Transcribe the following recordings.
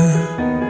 her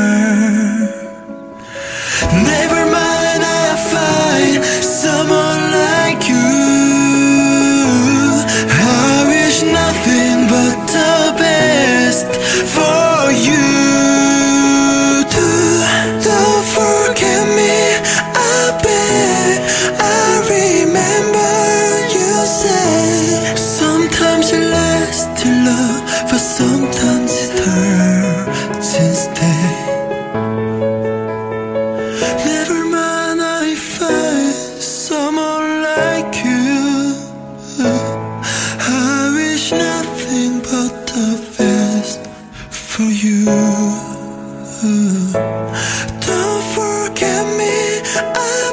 stay. Never mind, I find someone like you. I wish nothing but the best for you. Don't forget me. I